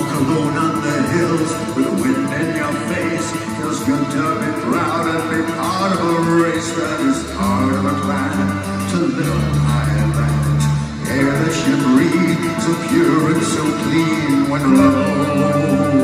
Alone on the hills with the wind in your face. Feels good to be proud and be part of a race that is part of a plan to live lands. Air that you breathe, so pure and so clean when low